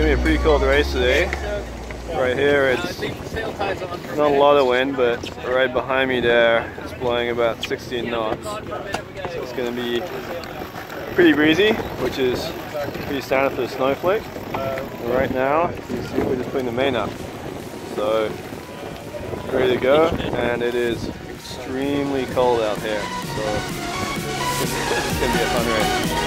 Gonna be a pretty cold race today. Right here it's not a lot of wind, but right behind me there it's blowing about 16 knots. So it's going to be pretty breezy, which is pretty standard for the snowflake. And right now, you see we're just putting the main up. So ready to go, and it is extremely cold out here. So it's going to be a fun race.